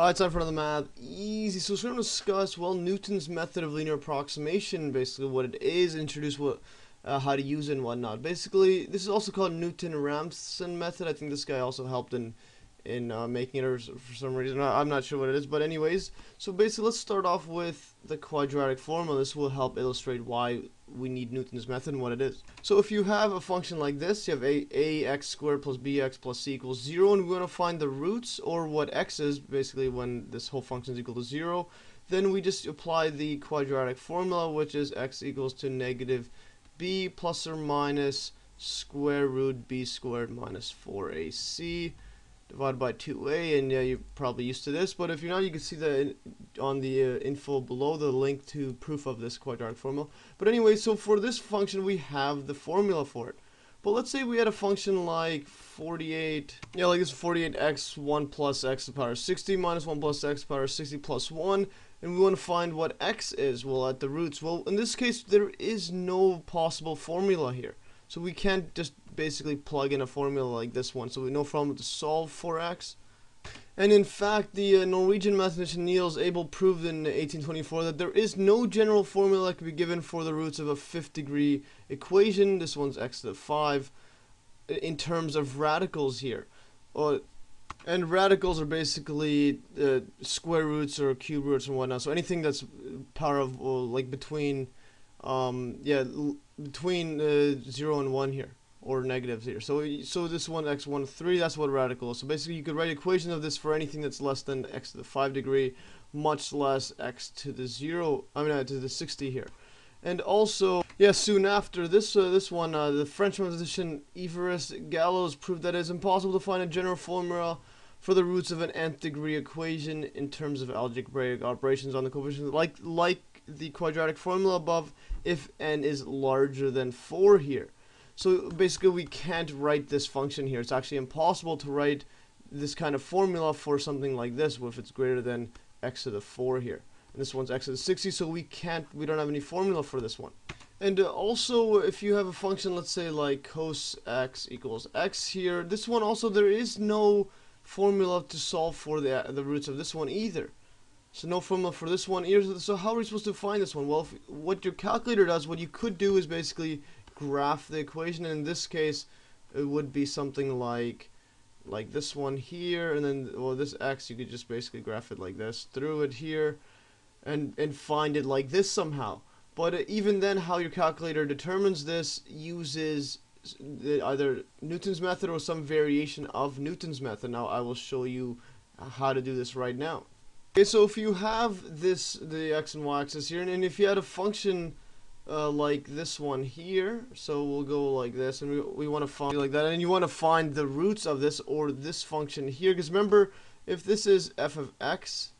Hi, time for another math. Easy. So we're going to discuss, well, Newton's method of linear approximation, basically what it is, introduce what, uh, how to use it and whatnot. Basically, this is also called Newton-Raphson method. I think this guy also helped in in uh, making it for some reason. I'm not sure what it is, but anyways. So basically, let's start off with the quadratic formula. This will help illustrate why we need Newton's method and what it is. So if you have a function like this, you have a, ax squared plus bx plus c equals 0, and we want to find the roots, or what x is, basically when this whole function is equal to 0, then we just apply the quadratic formula, which is x equals to negative b plus or minus square root b squared minus 4ac divided by 2a and yeah you're probably used to this but if you're not you can see the on the uh, info below the link to proof of this quadratic formula. But anyway so for this function we have the formula for it. But let's say we had a function like 48 yeah like this 48x 1 plus x to the power 60 minus 1 plus x to the power 60 plus 1 and we want to find what x is well at the roots. Well in this case there is no possible formula here. So we can't just basically plug in a formula like this one. So we know from to solve for x. And in fact, the uh, Norwegian mathematician Niels Abel proved in 1824 that there is no general formula that can be given for the roots of a fifth degree equation. This one's x to the 5 in terms of radicals here. Uh, and radicals are basically uh, square roots or cube roots and whatnot. So anything that's power of, well, like between um, yeah, between uh, 0 and 1 here, or negatives here. So so this one x1 3, that's what radical is. So basically you could write equations of this for anything that's less than x to the 5 degree, much less x to the 0, I mean uh, to the 60 here. And also, yeah, soon after this uh, this one, uh, the French mathematician Évariste Galois proved that it's impossible to find a general formula for the roots of an nth degree equation in terms of algebraic operations on the coefficients, like like the quadratic formula above if n is larger than 4 here. So basically we can't write this function here. It's actually impossible to write this kind of formula for something like this if it's greater than x to the 4 here. And this one's x to the 60, so we can't, we don't have any formula for this one. And uh, also, if you have a function, let's say like cos x equals x here, this one also, there is no formula to solve for the, the roots of this one either. So no formula for this one. So how are we supposed to find this one? Well, if, what your calculator does, what you could do is basically graph the equation. And in this case, it would be something like like this one here, and then well, this x you could just basically graph it like this through it here, and and find it like this somehow. But uh, even then, how your calculator determines this uses either Newton's method or some variation of Newton's method. Now I will show you how to do this right now. Okay, so if you have this, the x and y axis here, and, and if you had a function uh, like this one here, so we'll go like this, and we, we want to find like that, and you want to find the roots of this or this function here, because remember, if this is f of x,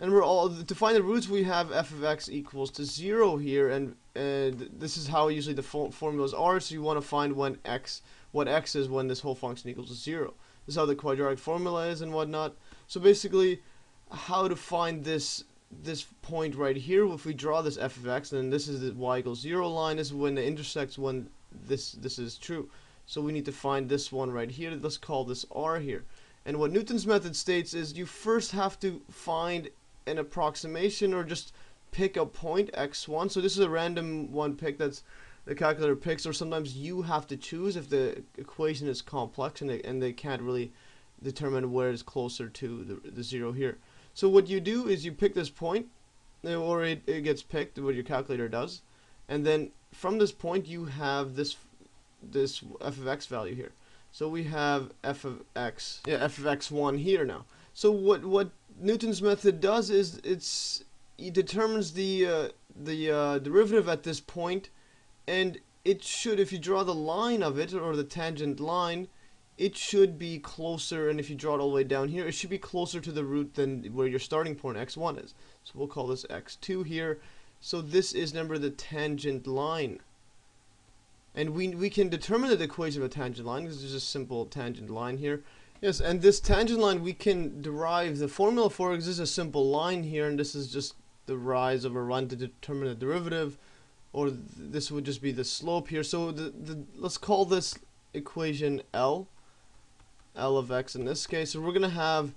and we're all, to find the roots, we have f of x equals to 0 here, and, and this is how usually the formulas are, so you want to find when x, what x is when this whole function equals to 0. This is how the quadratic formula is and whatnot. So basically, how to find this this point right here if we draw this f of x then this is the y equals 0 line. This is when it intersects when this this is true. So we need to find this one right here. Let's call this r here. And what Newton's method states is you first have to find an approximation or just pick a point x1 so this is a random one pick that's the calculator picks or sometimes you have to choose if the equation is complex and they, and they can't really determine where it's closer to the, the zero here so what you do is you pick this point, or it, it gets picked, what your calculator does, and then from this point you have this this f of x value here. So we have f of x, yeah, f of x1 here now. So what what Newton's method does is it's it determines the uh, the uh, derivative at this point, and it should, if you draw the line of it or the tangent line, it should be closer, and if you draw it all the way down here, it should be closer to the root than where your starting point x1 is. So we'll call this x2 here. So this is number the tangent line. And we, we can determine the equation of a tangent line, because there's a simple tangent line here. Yes, and this tangent line we can derive the formula for this is a simple line here, and this is just the rise of a run to determine the derivative, or th this would just be the slope here. So the, the let's call this equation L L of x in this case. So we're going to have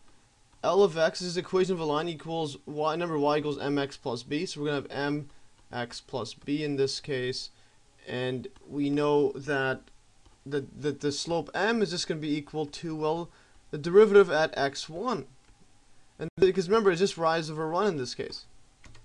L of x is equation of a line equals y number y equals mx plus b. So we're gonna have mx plus b in this case, and we know that the the, the slope m is just gonna be equal to well the derivative at x1, and because remember it's just rise over one in this case,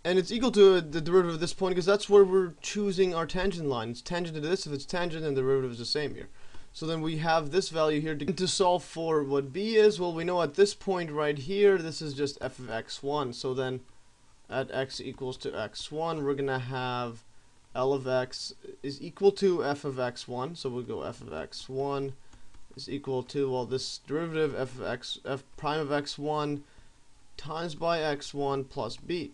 and it's equal to the derivative of this point because that's where we're choosing our tangent line. It's tangent to this. If it's tangent, then the derivative is the same here. So then we have this value here to, to solve for what b is. Well, we know at this point right here, this is just f of x1. So then at x equals to x1, we're going to have L of x is equal to f of x1. So we'll go f of x1 is equal to, well, this derivative f of x, f prime of x1 times by x1 plus b.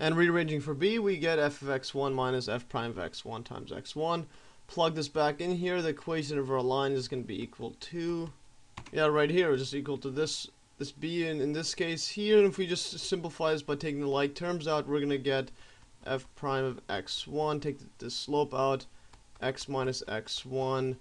And rearranging for b, we get f of x1 minus f prime of x1 times x1 plug this back in here, the equation of our line is going to be equal to, yeah, right here, just equal to this, this b in, in this case here, and if we just simplify this by taking the like terms out, we're going to get f prime of x1, take the, slope out, x minus x1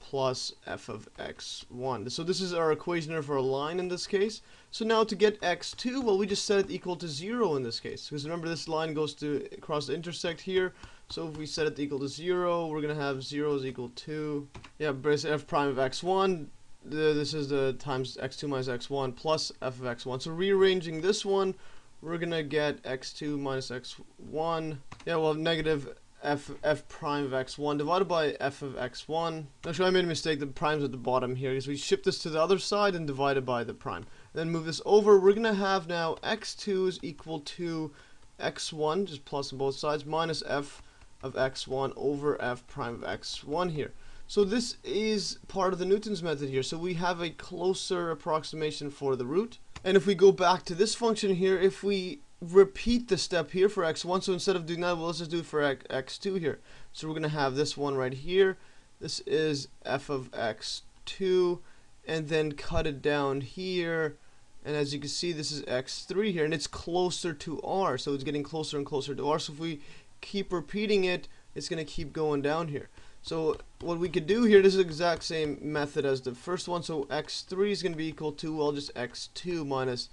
plus f of x1. So this is our equation of our line in this case. So now to get x2, well, we just set it equal to 0 in this case. Because remember, this line goes to across the intersect here. So if we set it equal to 0, we're going to have 0 is equal to, yeah, brace f prime of x1. The, this is the times x2 minus x1 plus f of x1. So rearranging this one, we're going to get x2 minus x1. Yeah, we'll have negative f f prime of x1 divided by f of x1. Actually, I made a mistake. The prime's at the bottom here because we shift this to the other side and divided by the prime. Then move this over. We're going to have now x2 is equal to x1, just plus on both sides, minus f of x1 over f prime of x1 here. So this is part of the Newton's method here. So we have a closer approximation for the root. And if we go back to this function here, if we repeat the step here for x1. So instead of doing that, well, let's just do it for x2 here. So we're going to have this one right here. This is f of x2, and then cut it down here. And as you can see, this is x3 here, and it's closer to r. So it's getting closer and closer to r. So if we keep repeating it, it's going to keep going down here. So what we could do here, this is the exact same method as the first one. So x3 is going to be equal to, well, just x2 minus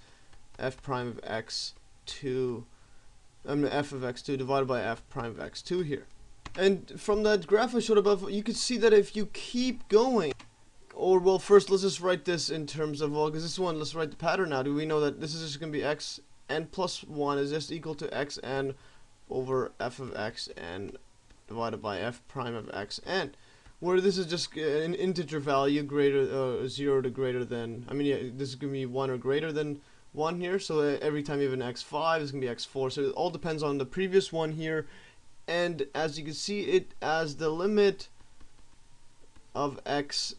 f prime of x 2 um, f of x2 divided by f prime of x2 here. And from that graph I showed above, you can see that if you keep going, or well, first let's just write this in terms of, well, because this one, let's write the pattern now. Do we know that this is just going to be x n plus 1 is just equal to x n over f of x and divided by f prime of x n where this is just an integer value greater uh, 0 to greater than I mean yeah, this is going to be 1 or greater than 1 here, so every time you have an x5, it's going to be x4, so it all depends on the previous one here, and as you can see, it as the limit of x,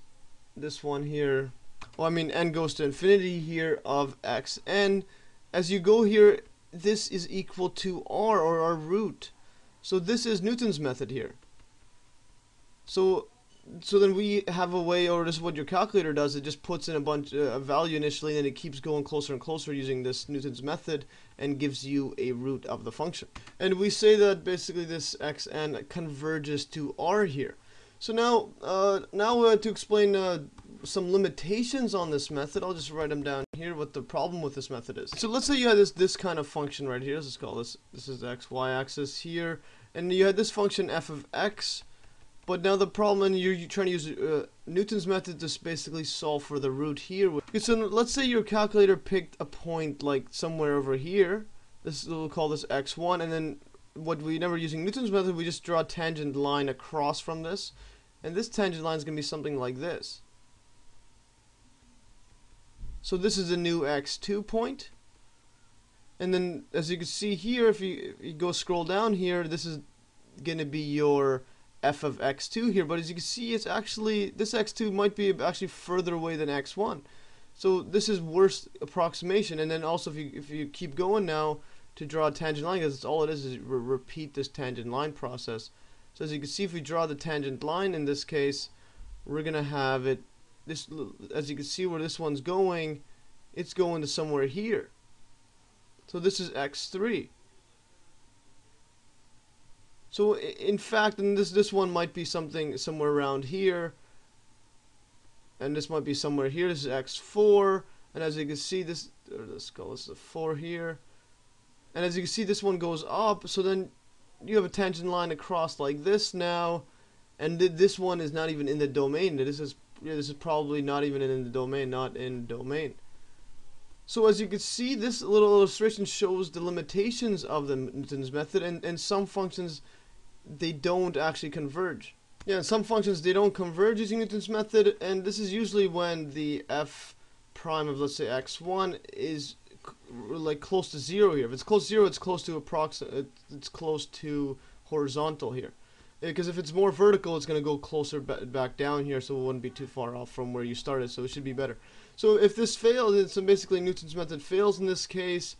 this one here, well I mean n goes to infinity here of xn, as you go here, this is equal to r, or our root, so this is Newton's method here. So so then we have a way, or this is what your calculator does, it just puts in a bunch, uh, a value initially, and it keeps going closer and closer using this Newton's method, and gives you a root of the function. And we say that basically this xn converges to r here. So now, uh, now uh, to explain uh, some limitations on this method, I'll just write them down here, what the problem with this method is. So let's say you had this, this kind of function right here, let's call this, this is x, y axis here, and you had this function f of x, but now the problem, and you're, you're trying to use uh, Newton's method to basically solve for the root here. So let's say your calculator picked a point like somewhere over here. This we'll call this x1, and then what we never using Newton's method, we just draw a tangent line across from this, and this tangent line is going to be something like this. So this is a new x2 point. And then, as you can see here, if you, if you go scroll down here, this is going to be your f of x2 here, but as you can see, it's actually, this x2 might be actually further away than x1. So this is worst approximation, and then also if you, if you keep going now to draw a tangent line, because it's all it is is re repeat this tangent line process. So as you can see, if we draw the tangent line in this case, we're going to have it, this, as you can see where this one's going, it's going to somewhere here. So this is x3. So in fact, and this this one might be something somewhere around here, and this might be somewhere here. This is x4, And as you can see, this, let's call this a 4 here. And as you can see, this one goes up, so then you have a tangent line across like this now. And th this one is not even in the domain. This is yeah, this is probably not even in the domain, not in domain. So as you can see, this little illustration shows the limitations of the Newton's method, and, and some functions, they don't actually converge. Yeah, some functions, they don't converge using Newton's method, and this is usually when the f prime of, let's say, x1 is like close to zero here. If it's close to zero, it's close to approximate, it's close to horizontal here. Because if it's more vertical, it's going to go closer back down here, so it wouldn't be too far off from where you started, so it should be better. So if this fails, so basically Newton's method fails in this case,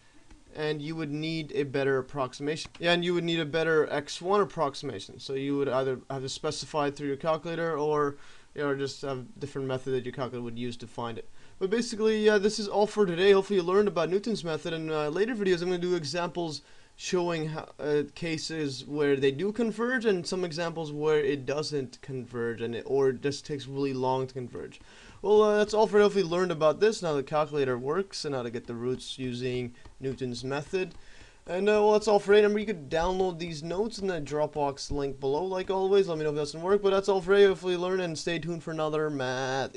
and you would need a better approximation. Yeah, and you would need a better x1 approximation. So you would either have to specify through your calculator, or you know, just have a different method that your calculator would use to find it. But basically, yeah, this is all for today. Hopefully you learned about Newton's method. In uh, later videos, I'm going to do examples showing how, uh, cases where they do converge and some examples where it doesn't converge and it, or it just takes really long to converge. Well, uh, that's all for now. If we learned about this, now the calculator works and how to get the roots using Newton's method. And uh, well, that's all for today. Remember, you could download these notes in the Dropbox link below, like always. Let me know if it doesn't work. But that's all for today. Hopefully, learn and stay tuned for another math.